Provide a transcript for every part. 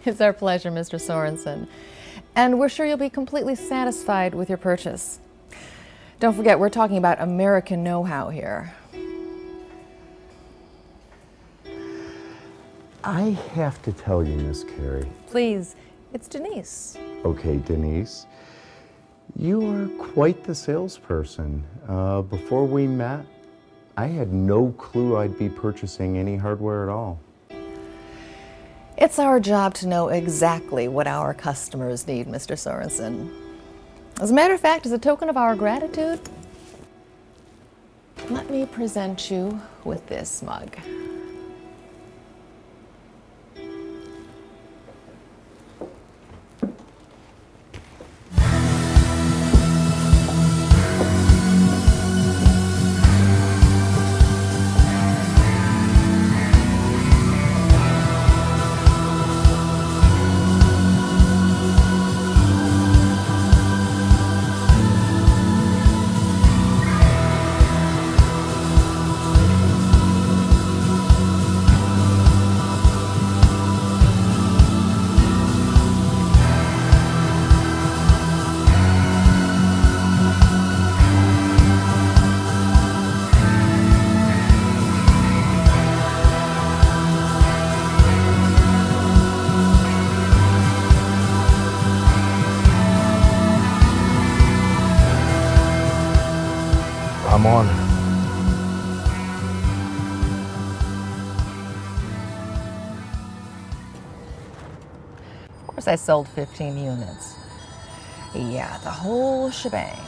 It's our pleasure, Mr. Sorensen. And we're sure you'll be completely satisfied with your purchase. Don't forget, we're talking about American know how here. I have to tell you, Miss Carey. Please, it's Denise. Okay, Denise. You are quite the salesperson. Uh, before we met, I had no clue I'd be purchasing any hardware at all. It's our job to know exactly what our customers need, Mr. Sorensen. As a matter of fact, as a token of our gratitude, let me present you with this mug. Of course, I sold 15 units. Yeah, the whole shebang.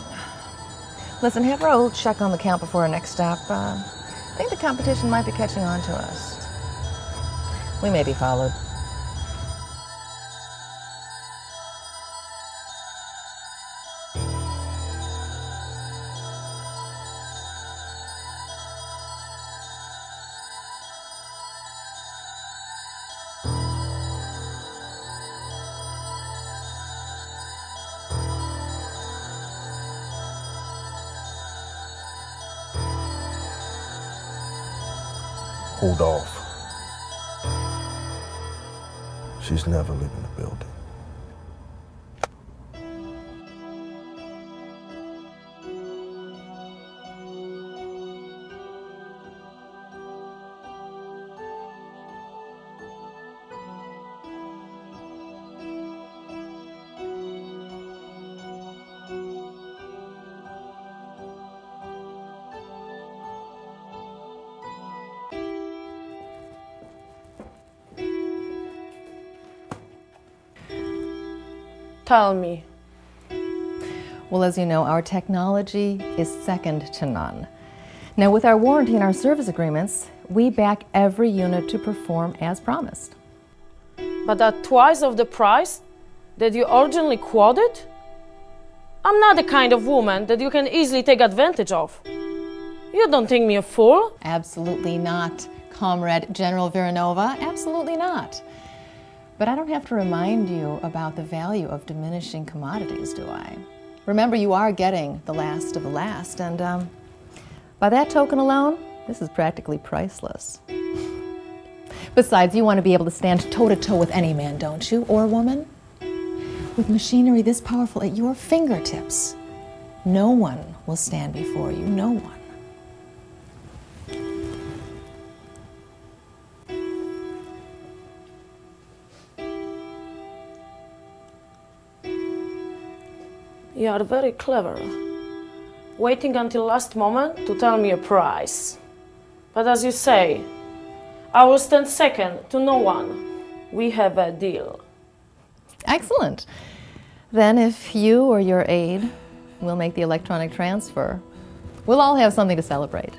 Listen, have Raoul check on the count before our next stop. Uh, I think the competition might be catching on to us. We may be followed. Hold off. She's never leaving the building. Tell me. Well, as you know, our technology is second to none. Now, with our warranty and our service agreements, we back every unit to perform as promised. But at twice of the price that you originally quoted? I'm not the kind of woman that you can easily take advantage of. You don't think me a fool? Absolutely not, Comrade General Viranova. Absolutely not. But I don't have to remind you about the value of diminishing commodities, do I? Remember, you are getting the last of the last, and um, by that token alone, this is practically priceless. Besides, you want to be able to stand toe to toe with any man, don't you, or woman? With machinery this powerful at your fingertips, no one will stand before you, no one. You are very clever. Waiting until last moment to tell me a price. But as you say, I will stand second to no one. We have a deal. Excellent. Then, if you or your aide will make the electronic transfer, we'll all have something to celebrate.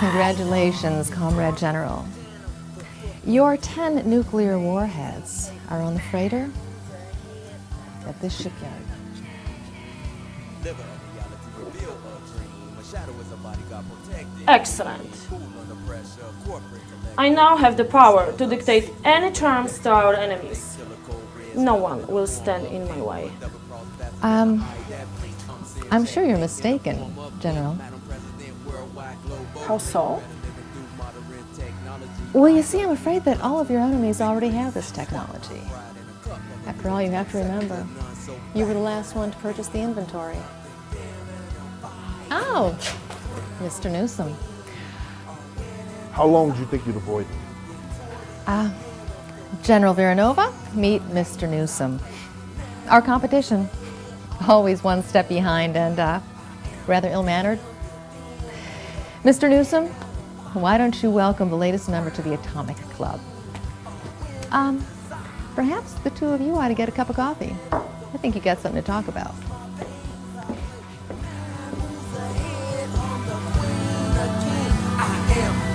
Congratulations, Comrade General. Your 10 nuclear warheads are on the freighter at this shipyard. Excellent. I now have the power to dictate any terms to our enemies. No one will stand in my way. Um, I'm sure you're mistaken, General. How so? Well, you see, I'm afraid that all of your enemies already have this technology. After all, you have to remember, you were the last one to purchase the inventory. Oh, Mr. Newsom. How long do you think you'd avoid me? Uh, General Villanova, meet Mr. Newsom. Our competition, always one step behind and uh, rather ill-mannered. Mr. Newsom, why don't you welcome the latest member to the Atomic Club? Um, perhaps the two of you ought to get a cup of coffee. I think you got something to talk about. I am